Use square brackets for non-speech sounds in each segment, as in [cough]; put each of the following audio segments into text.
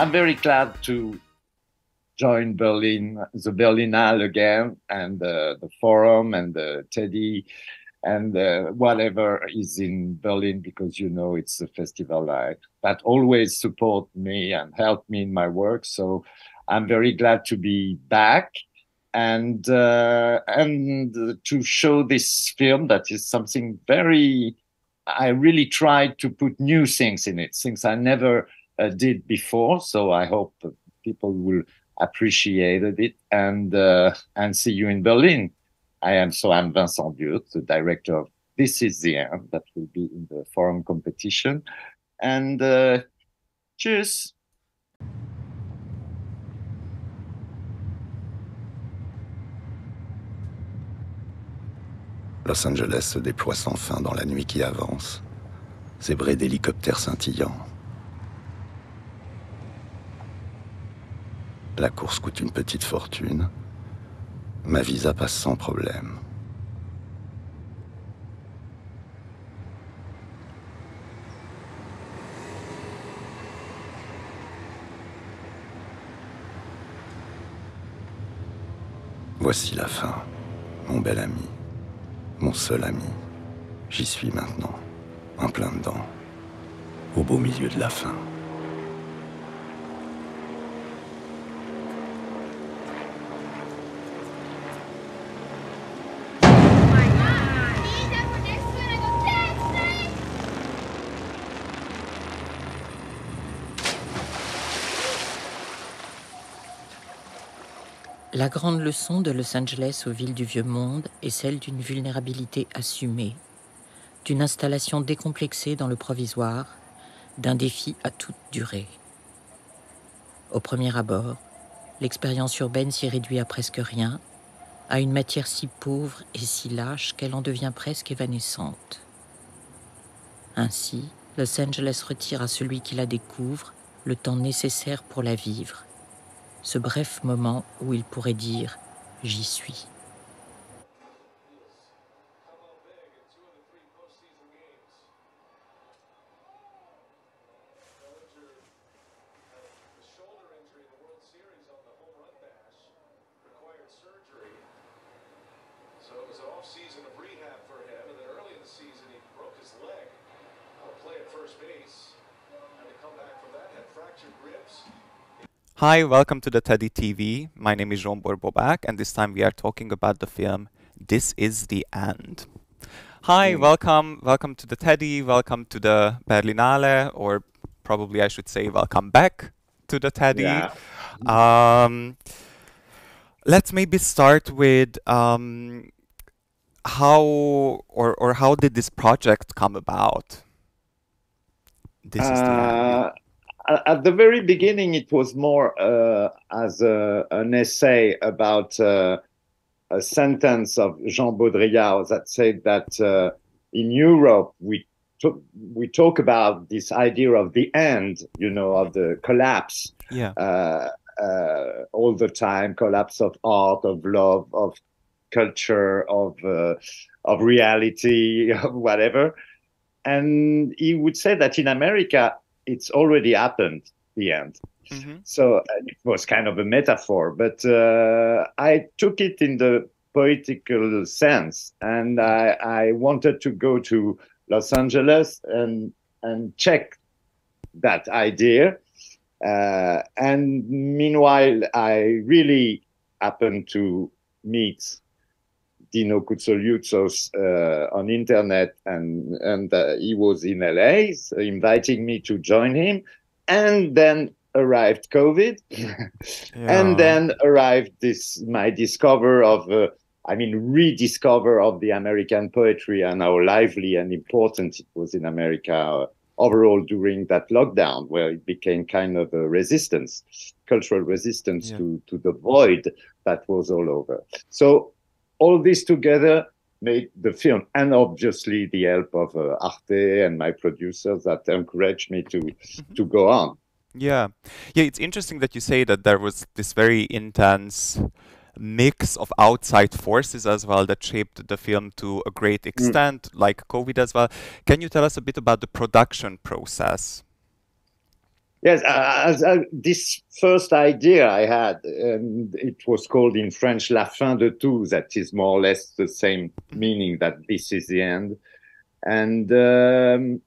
I'm very glad to join Berlin, the Berlinale again, and uh, the Forum and the Teddy and uh, whatever is in Berlin because you know it's a festival like that always support me and help me in my work. So I'm very glad to be back and uh, and to show this film that is something very. I really tried to put new things in it, things I never did before. So I hope people will appreciate it and uh, and see you in Berlin. I am so I'm Vincent Dieutre, the director of This Is the End, that will be in the forum competition. And uh, cheers. Los Angeles se déploie sans fin dans la nuit qui avance, zébré d'hélicoptères scintillants. La course coûte une petite fortune. Ma visa passe sans problème. Voici la fin, mon bel ami, mon seul ami. J'y suis maintenant, en plein dedans, au beau milieu de la fin. La grande leçon de Los Angeles aux villes du Vieux Monde est celle d'une vulnérabilité assumée, d'une installation décomplexée dans le provisoire, d'un défi à toute durée. Au premier abord, l'expérience urbaine s'y réduit à presque rien, à une matière si pauvre et si lâche qu'elle en devient presque évanescente. Ainsi, Los Angeles retire à celui qui la découvre le temps nécessaire pour la vivre, ce bref moment où il pourrait dire ⁇ J'y suis ⁇ Hi, welcome to the Teddy TV. My name is Zsombor Bobák, and this time we are talking about the film This Is the End. Hi, mm. welcome, welcome to the Teddy, welcome to the Berlinale, or probably I should say welcome back to the Teddy. Yeah. Um, let's maybe start with um, how or or how did this project come about? This is the uh, at the very beginning, it was more uh, as a, an essay about uh, a sentence of Jean Baudrillard that said that uh, in Europe we to- we talk about this idea of the end, you know, of the collapse. Yeah. Uh, uh, all the time, collapse of art, of love, of culture, of uh, of reality, [laughs] whatever. And he would say that in America, it's already happened the end mm-hmm. so uh, it was kind of a metaphor but uh, i took it in the poetical sense and I, I wanted to go to los angeles and and check that idea uh, and meanwhile i really happened to meet Dino Koutsolioutos uh, on internet, and and uh, he was in LA, so inviting me to join him, and then arrived COVID, [laughs] yeah. and then arrived this my discover of. Uh, I mean, rediscover of the American poetry and how lively and important it was in America uh, overall during that lockdown, where it became kind of a resistance, cultural resistance yeah. to, to the void that was all over. So all this together made the film and obviously the help of uh, arte and my producers that encouraged me to mm-hmm. to go on yeah yeah it's interesting that you say that there was this very intense mix of outside forces as well that shaped the film to a great mm. extent mm. like covid as well can you tell us a bit about the production process Yes, uh, uh, this first idea I had, and it was called in French "La fin de tout." That is more or less the same meaning that this is the end. And um,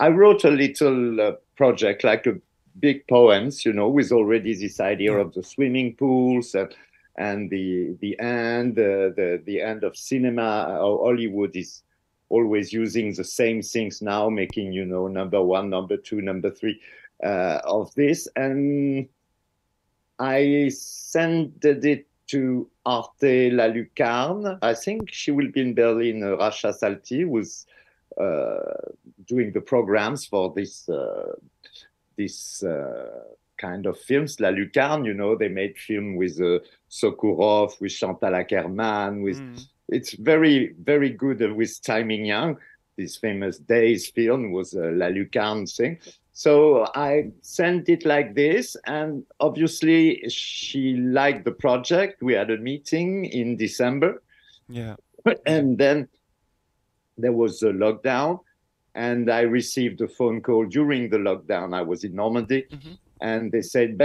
I wrote a little uh, project, like a big poems, you know, with already this idea of the swimming pools and and the the end, uh, the the end of cinema. Hollywood is always using the same things now, making you know number one, number two, number three uh, of this, and I sent it to Arte La Lucarne. I think she will be in Berlin. Uh, Rasha Salti was uh, doing the programs for this uh, this uh, kind of films. La Lucarne, you know, they made film with uh, Sokurov, with Chantal Akerman, with mm. it's very very good with Tsai Ming-liang. This famous Days film was uh, La Lucarne thing. So I sent it like this, and obviously she liked the project. We had a meeting in December. Yeah. [clears throat] And then there was a lockdown, and I received a phone call during the lockdown. I was in Normandy, mm-hmm. and they said,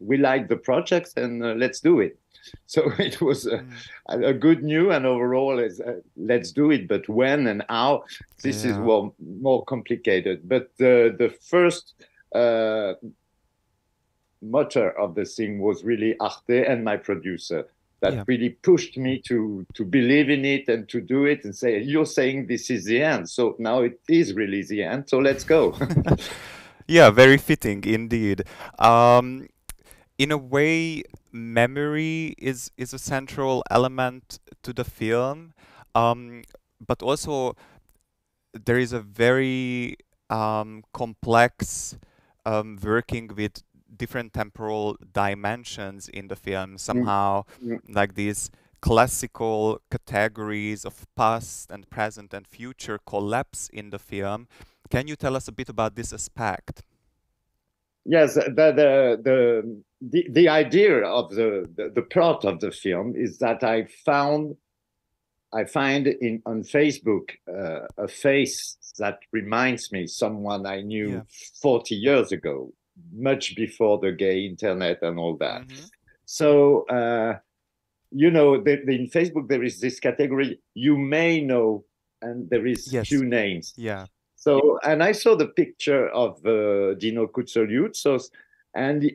"We like the project, and uh, let's do it." [laughs] So it was a, mm. a good news, and overall, is uh, let's do it. But when and how, this yeah. is well, more complicated. But the the first uh, motor of the thing was really Arte and my producer that yeah. really pushed me to to believe in it and to do it and say you're saying this is the end so now it is really the end so let's go [laughs] yeah very fitting indeed um, in a way, memory is is a central element to the film, um, but also there is a very um, complex um, working with different temporal dimensions in the film. Mm. Somehow, mm. like these classical categories of past and present and future collapse in the film. Can you tell us a bit about this aspect? Yes, the the the the, the idea of the, the, the plot of the film is that I found I find in on Facebook uh, a face that reminds me someone I knew yeah. 40 years ago, much before the gay internet and all that. Mm-hmm. So uh, you know, the, the, in Facebook there is this category you may know, and there is yes. few names. Yeah. So, and I saw the picture of uh, Dino Koutsoulioutsos, and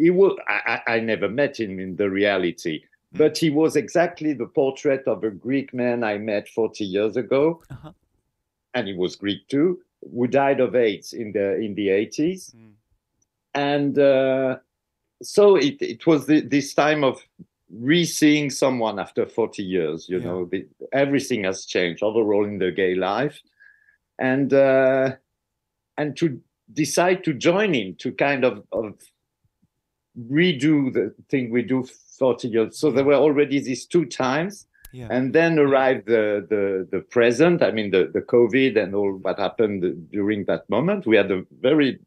he, was, I, I, never met him in the reality, mm. but he was exactly the portrait of a Greek man I met 40 years ago. Uh-huh. And he was Greek too, who died of AIDS in the in the 80s. Mm. And uh, so it, it was the, this time of re-seeing someone after 40 years, you yeah. know, the, everything has changed overall in the gay life and uh, and to decide to join him to kind of, of redo the thing we do 40 years. So there were already these two times. Yeah. And then arrived the, the the present. I mean the the COVID and all what happened during that moment. We had a very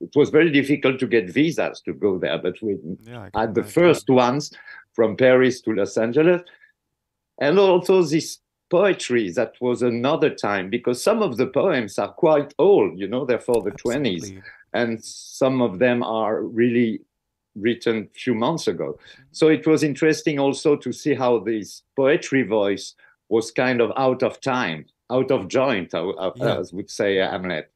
it was very difficult to get visas to go there, but we yeah, had the first ones from Paris to Los Angeles. And also this poetry that was another time because some of the poems are quite old you know they're for the Absolutely. 20s and some of them are really written a few months ago mm-hmm. so it was interesting also to see how this poetry voice was kind of out of time out of joint yeah. as would say hamlet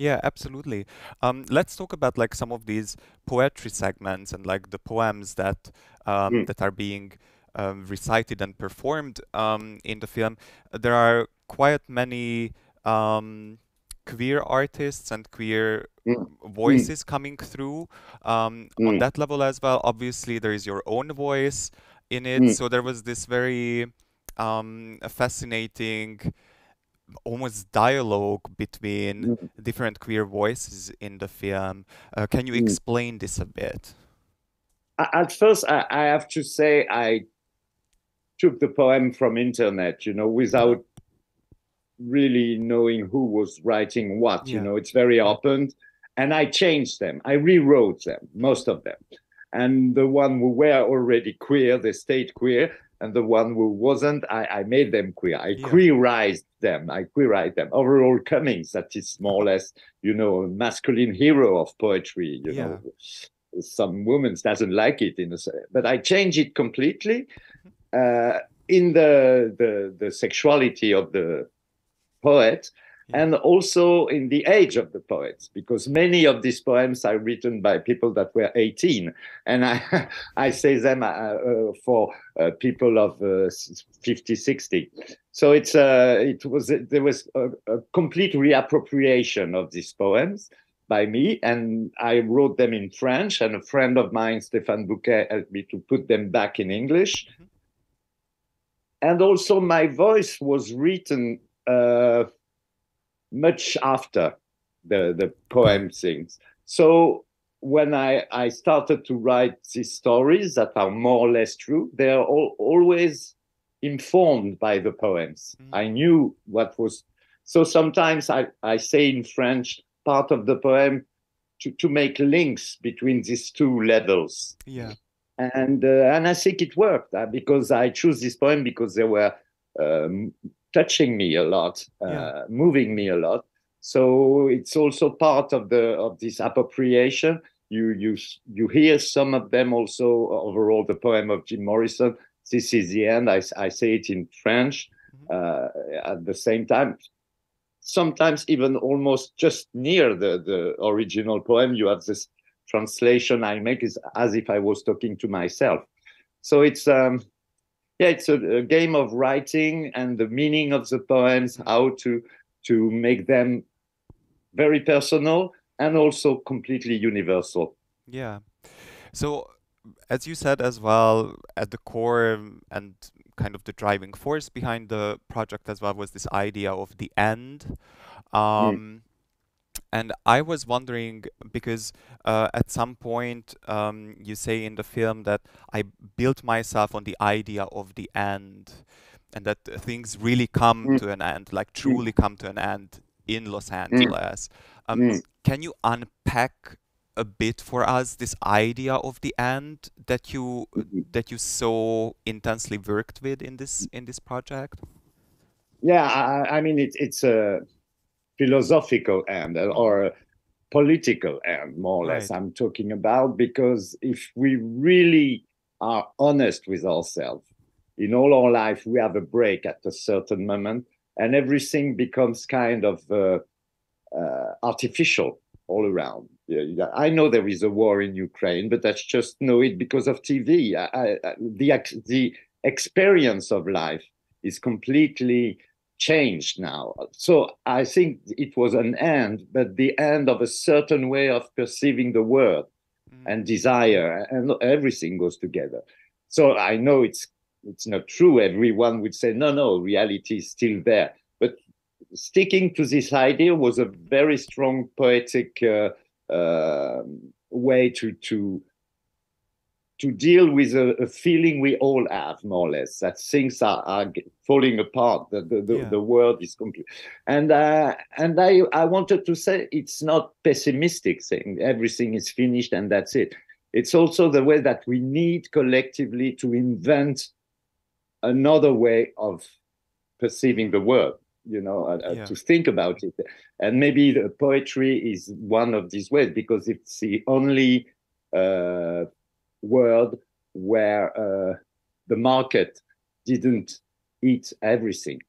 yeah, absolutely. Um, let's talk about like some of these poetry segments and like the poems that um, mm. that are being um, recited and performed um, in the film, there are quite many um, queer artists and queer mm. voices mm. coming through um, mm. on that level as well. Obviously, there is your own voice in it. Mm. So there was this very um, fascinating almost dialogue between mm. different queer voices in the film. Uh, can you explain this a bit? At first, I, I have to say I took the poem from internet, you know, without really knowing who was writing what. Yeah. You know, it's very open. And I changed them. I rewrote them, most of them. And the one who were already queer, they stayed queer. and the one who wasn't, I, I made them queer. I Yeah. queerized them. I queerized them. Overall Cummings, that is more or less, you know, a masculine hero of poetry. You Yeah. know, some women doesn't like it in a, but I changed it completely uh, in the, the the sexuality of the poet. And also in the age of the poets because many of these poems are written by people that were 18 and i [laughs] i say them uh, uh, for uh, people of uh, 50 60 so it's uh it was there was a, a complete reappropriation of these poems by me. And i wrote them in french. And a friend of mine stéphane bouquet helped me to put them back in english. Mhm. and also my voice was written uh, much after the the poem things. So when I I started to write these stories that are more or less true, they are all, always informed by the poems. Mhm. I knew what was. So sometimes I I say in French part of the poem to to make links between these two levels Yeah. and uh, and I think it worked uh, because I chose this poem because there were um, touching me a lot, uh, Yeah. moving me a lot. So it's also part of the of this appropriation. You you you hear some of them also overall the poem of Jim Morrison. This is the end. I, I say it in French uh, at the same time. Sometimes even almost just near the the original poem, you have this translation I make is as if I was talking to myself. So it's um yeah, it's a, a game of writing and the meaning of the poems, how to to make them very personal and also completely universal. Yeah. So, as you said as well, at the core and kind of the driving force behind the project as well was this idea of the end. Um, and I was wondering because uh, at some point um, you say in the film that I built myself on the idea of the end and that things really come Mm. to an end, like truly come to an end in Los Angeles. Um, Mm. Can you unpack a bit for us this idea of the end that you that you so intensely worked with in this in this project? Yeah, I, I mean it's it's a philosophical end or a political end, more or less. I'm talking about because if we really are honest with ourselves, in all our life we have a break at a certain moment, and everything becomes kind of uh, uh, artificial all around. I know there is a war in Ukraine, but that's just know it because of TV. I, I, I- the the experience of life is completely changed now. So I think it was an end, but the end of a certain way of perceiving the world Mm. and desire, and everything goes together. So I know it's it's not true. Everyone would say, no, no, reality is still there. But sticking to this idea was a very strong poetic uh, uh, way to to to deal with a, a feeling we all have, more or less, that things are, are falling apart, that the, the, Yeah. the world is complete. And uh, and I, I wanted to say it's not pessimistic saying everything is finished and that's it. It's also the way that we need collectively to invent another way of perceiving the world, you know, uh, uh, Yeah. to think about it. And maybe the poetry is one of these ways because it's the only uh, world where uh, the market didn't eat everything.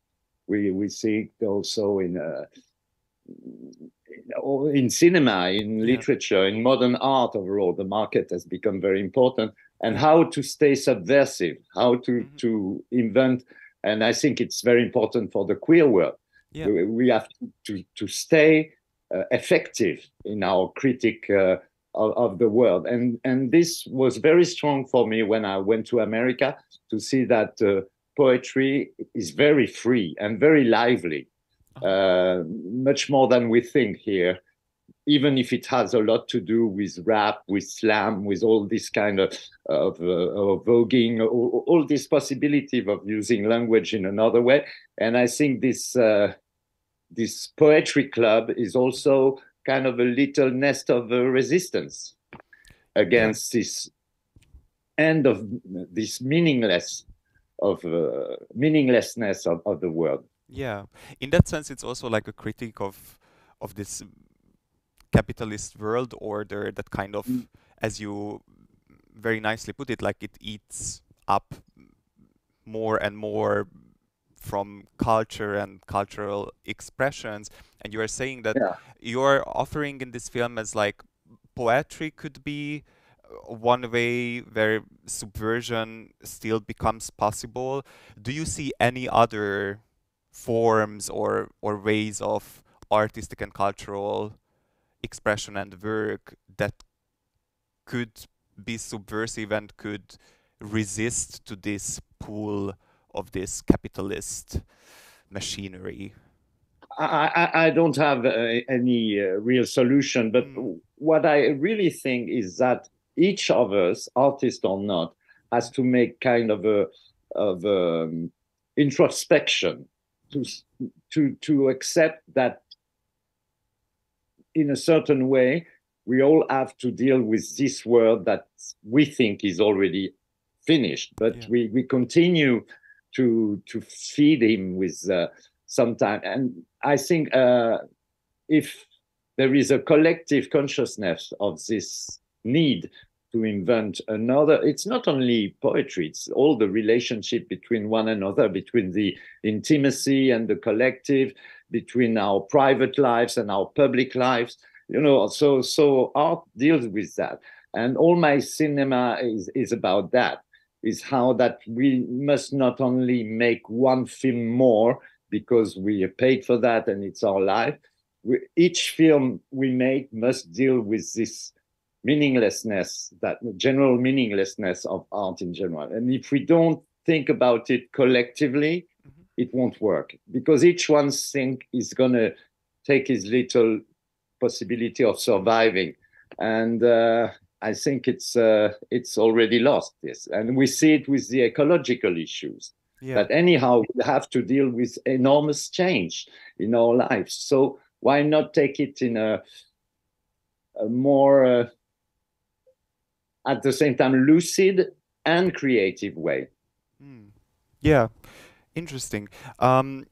We we see it also in uh, in- in cinema, in Yeah. literature, in modern art overall. The market has become very important, and how to stay subversive, how to Mhm. to invent. And I think it's very important for the queer world. Yeah. We, we have to to, to stay uh, effective in our critic uh, of, of the world. And and this was very strong for me when I went to America to see that uh, poetry is very free and very lively, uh, much more than we think here. Even if it has a lot to do with rap, with slam, with all this kind of of, uh, of voguing, all, all this possibility of using language in another way, and I think this uh, this poetry club is also kind of a little nest of uh, resistance against this end of this meaningless of uh, meaninglessness of, of the world. Yeah, in that sense, it's also like a critique of of this capitalist world order that kind of, mm. as you very nicely put it, like it eats up more and more from culture and cultural expressions. And you are saying that yeah. you're offering in this film as like poetry could be uh, one way where subversion still becomes possible. Do you see any other forms or or ways of artistic and cultural expression and work that could be subversive and could resist to this pull of this capitalist machinery? I, I, don't have uh, any uh, real solution, but mm. what I really think is that each of us, artist or not, has to make kind of a of um, introspection to to to accept that in a certain way we all have to deal with this world that we think is already finished but yeah. we we continue to to feed him with uh, some time. And i think uh, if there is a collective consciousness of this need to invent another it's not only poetry it's all the relationship between one another between the intimacy and the collective between our private lives and our public lives you know so so art deals with that. And all my cinema is is about that is how that we must not only make one film more because we are paid for that and it's our life we, each film we make must deal with this meaninglessness, that general meaninglessness of art in general. And if we don't think about it collectively, mm-hmm. it won't work because each one think is going to take his little possibility of surviving. And uh, I think it's uh, it's already lost this, and we see it with the ecological issues. Yeah. That anyhow we have to deal with enormous change in our lives. So why not take it in a, a more uh, at the same time lucid and creative way. Mm. Yeah, interesting. Um,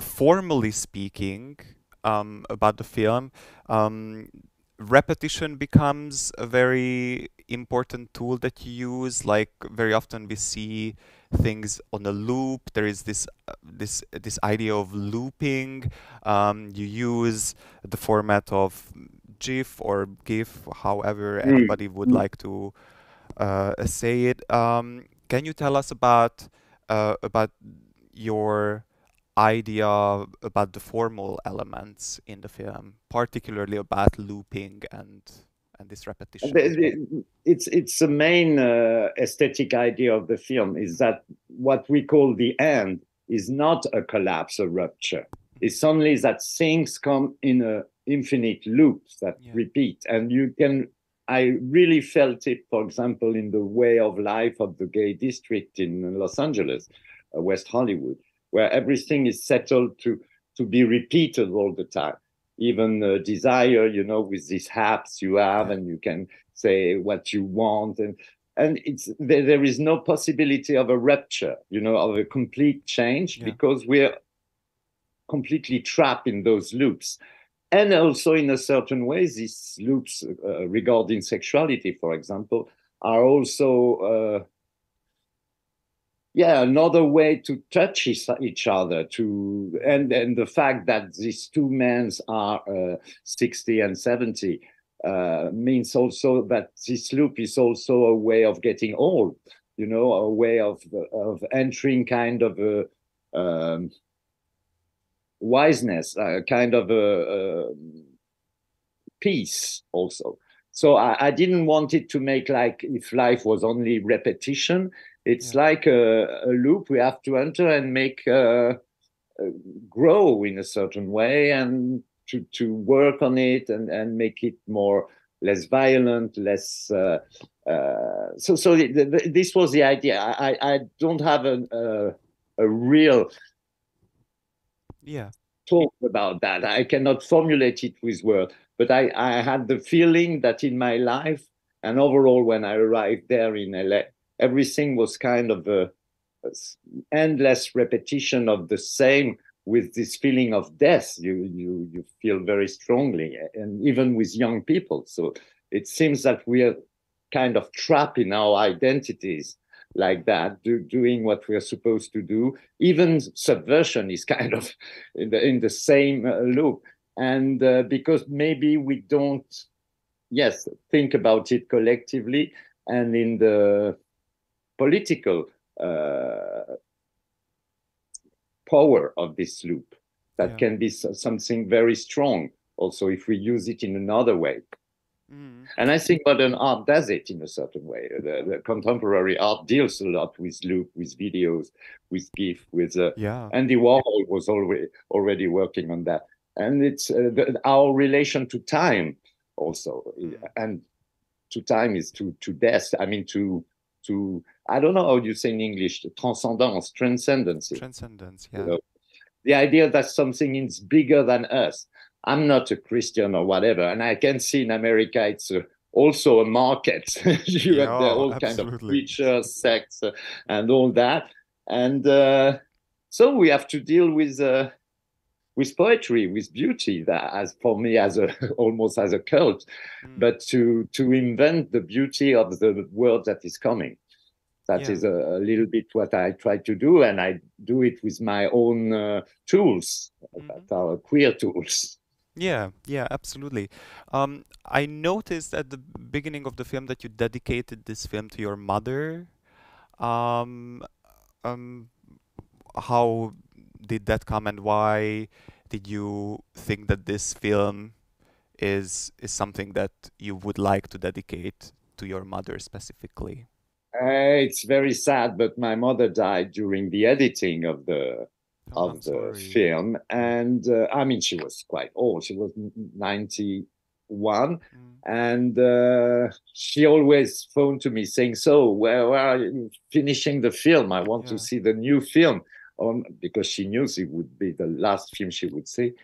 formally speaking, um, about the film, um, repetition becomes a very important tool that you use. Like very often we see things on a loop. There is this uh, this this idea of looping. Um, you use the format of GIF or GIF, however mm. anybody would mm. like to uh, say it. Um, can you tell us about uh, about your idea about the formal elements in the film, particularly about looping and and this repetition? It's it's the main uh, aesthetic idea of the film is that what we call the end is not a collapse, a rupture. It's only that things come in a infinite loops that yeah. repeat. And you can, I really felt it, for example, in the way of life of the gay district in Los Angeles, uh, West Hollywood, where everything is settled to, to be repeated all the time. Even uh, desire, you know, with these apps you have, and you can say what you want, and and it's there, there is no possibility of a rupture, you know, of a complete change yeah. because we're completely trapped in those loops and also in a certain way these loops uh, regarding sexuality for example are also uh, yeah another way to touch each other to and and the fact that these two men are uh, 60 and 70 uh, means also that this loop is also a way of getting old you know a way of of entering kind of a um, wiseness, a kind of a, a peace also. So I, I, didn't want it to make like if life was only repetition. It's yeah. like a, a, loop we have to enter and make uh, uh, grow in a certain way and to, to work on it and, and make it more less violent, less. Uh, uh, so so this was the idea. I, I don't have a, a, a real yeah talk about that. I cannot formulate it with words, but I, I had the feeling that in my life and overall when I arrived there in LA, everything was kind of uh, endless repetition of the same with this feeling of death. You you you feel very strongly and even with young people. So it seems that we are kind of trapped in our identities like that do, doing what we're supposed to do. Even subversion is [laughs] kind of in the in the same uh, loop. And uh, because maybe we don't yes think about it collectively and in the political uh, power of this loop that yeah. can be something very strong also if we use it in another way mm. and i think modern art does it in a certain way the, the, contemporary art deals a lot with loop with videos with gif with uh, yeah andy warhol was already already working on that and it's uh, the, our relation to time also mm. and to time is to to death i mean to to I don't know how you say in English, transcendence, transcendence. Transcendence, yeah. You know, the idea that something is bigger than us. I'm not a Christian or whatever, and I can see in America it's a, also a market. [laughs] you yeah, have all absolutely. kind of preachers, sects, uh, and all that, and uh, so we have to deal with uh, with poetry, with beauty. That, as for me, as a [laughs] almost as a cult, mm. but to to invent the beauty of the world that is coming. That yeah. is a, a, little bit what I try to do, and I do it with my own uh, tools mm-hmm. that are queer tools. Yeah, yeah, absolutely. Um, I noticed at the beginning of the film that you dedicated this film to your mother. Um, um, how did that come, and why did you think that this film is is something that you would like to dedicate to your mother specifically? Uh, it's very sad, but my mother died during the editing of the oh, of I'm the sorry. film, and uh, I mean she was quite old. She was ninety one, mm. and uh, she always phoned to me saying, "So, where, where, are you finishing the film? I want yeah. to see the new film." Um, because she knew it would be the last film she would see,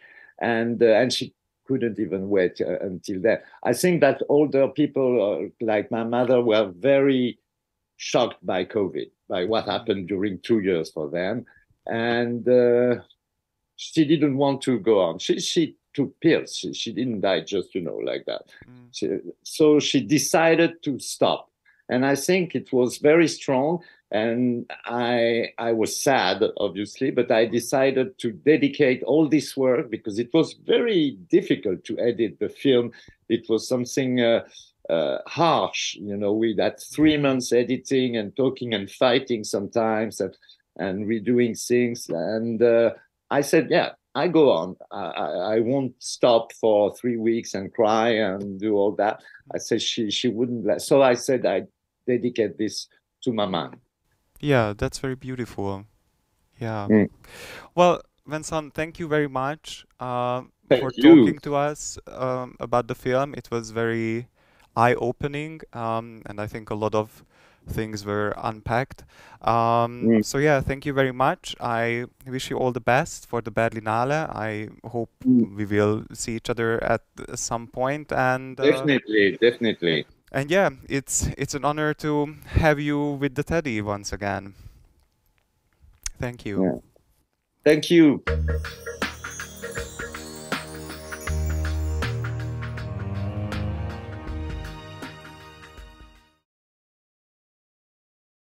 and uh, and she couldn't even wait uh, until then. I think that older people uh, like my mother were very shocked by COVID, by what happened during two years for them. And uh, she didn't want to go on. She, she took pills. She, she didn't die just, you know, like that. Mm. She, so she decided to stop. And I think it was very strong. And I, I was sad, obviously, but I decided to dedicate all this work because it was very difficult to edit the film. It was something uh, uh, harsh. You know, with that three months editing and talking and fighting sometimes and, and redoing things. And uh, I said, yeah, I go on. I, I, won't stop for three weeks and cry and do all that. I said she she wouldn't let. So I said I dedicate this to my mom. Yeah, that's very beautiful. Yeah. Mm. Well, Vincent, thank you very much uh, for you. talking to us um, about the film. It was very eye-opening, um, and I think a lot of things were unpacked. Um, mm. So yeah, thank you very much. I wish you all the best for the Berlinale. I hope mm. we will see each other at some point. And uh, definitely, definitely. And yeah, it's it's an honor to have you with the Teddy once again. Thank you. Yeah. Thank you.